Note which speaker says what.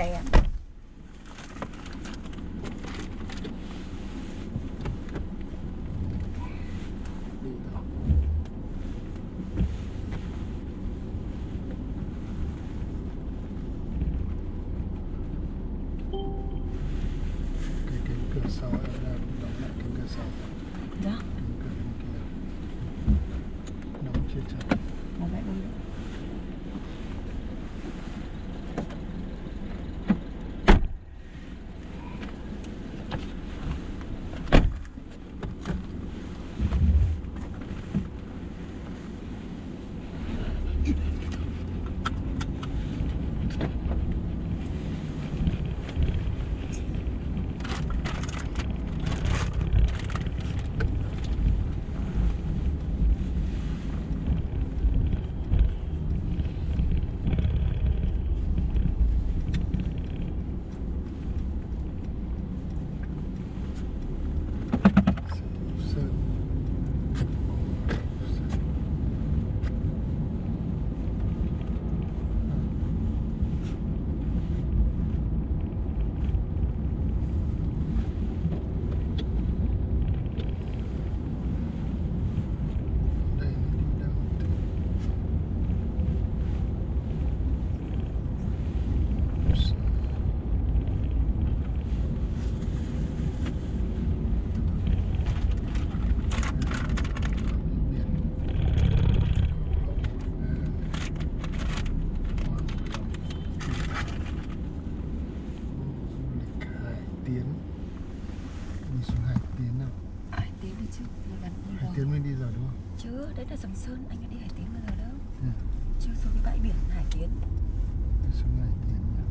Speaker 1: stand. Chứ? Đi
Speaker 2: Hải Tiến mới đi rồi đúng không?
Speaker 1: chưa đấy là Sầm Sơn. Anh đã đi Hải Tiến bao giờ đâu
Speaker 2: Ừ.
Speaker 1: chưa xuống cái bãi biển Hải Tiến.
Speaker 2: Đi xuống Hải Tiến nhá